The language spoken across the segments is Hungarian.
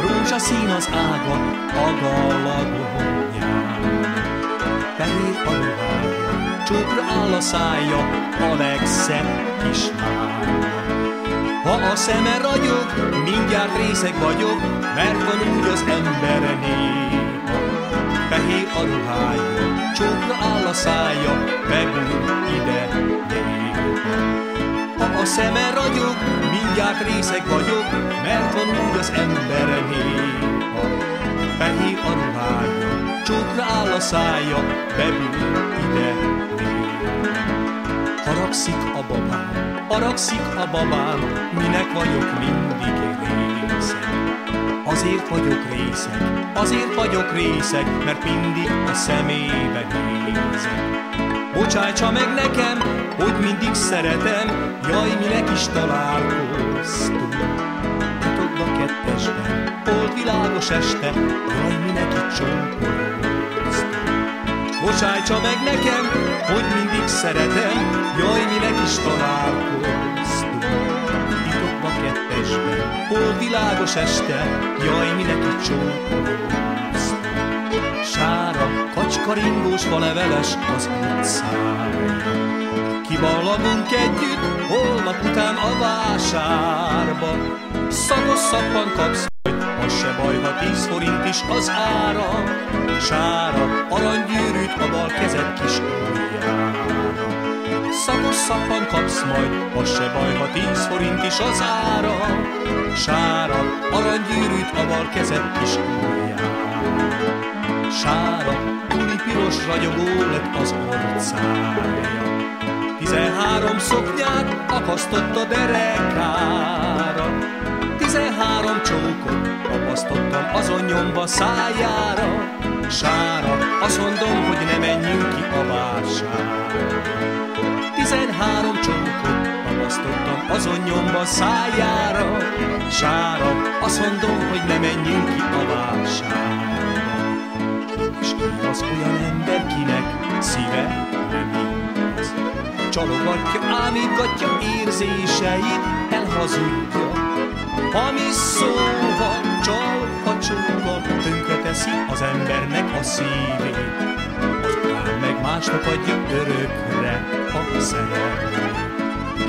Rózsaszín az ága a galagonyán. Fehér a ruhája, csókra áll a szája, a legszebb kislány. Ha a szeme ragyog, mindjárt részeg vagyok, mert van úgy az ember néha. Fehér a ruhája, csókra áll a szája, megúr ide néha. Ha a szeme ragyog, mindjárt részeg vagyok, mert van úgy az ember néha. Fehér a ruhája, csókra áll a szája, bebúr ide. Haragszik a babám, haragszik a babám, minek vagyok mindig részeg. Azért vagyok részeg, azért vagyok részeg, mert mindig a szemébe nézek. Bocsájtsa meg nekem, hogy mindig szeretem, jaj, minek is találkoztunk. Kettesben, világos este, jaj, minek itt csókolóztunk. Bocsájtsa meg nekem, hogy mindig szeretem, jaj, minek is találkoztunk. Titokba kettesben, old világos este, jaj, minek itt csókolóztunk. Sára, kacskaringós faleveles az utcája. Kiballagunk együtt, holnap után a vásárba. Szagos szappan kapsz, majd az se baj, ha tíz forint is az ára. Sára, aranygyűrűt a bal kezed kis ujjára. Szagos szappan kapsz majd, az se baj, ha tíz forint is az ára. Sára, aranygyűrűt a bal kezed kis ujjára. Sára, tuli piros ragyogó lett az orcája. Tizenhárom szoknyát akasztott a derekára. Tizenhárom csókot tapasztottam azon nyomba szájára. Sára, azt mondom, hogy ne menjünk ki a vásárra. Tizenhárom csókot tapasztottam azon nyomba szájára. Sára, azt mondom, hogy ne menjünk ki a vásárra. És ki az olyan ember, kinek szíve. Csalogatja, ámítgatja érzéseit, elhazudja. Hamis szóval, csalva csóval tönkreteszi az embernek a szívét. Azután meg másnak adja örökre a szerelmét.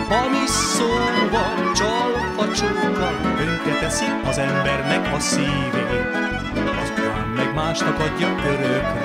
Hamis szóval, csalva csóval tönkreteszi az embernek a szívét. Azután meg másnak adja örökre.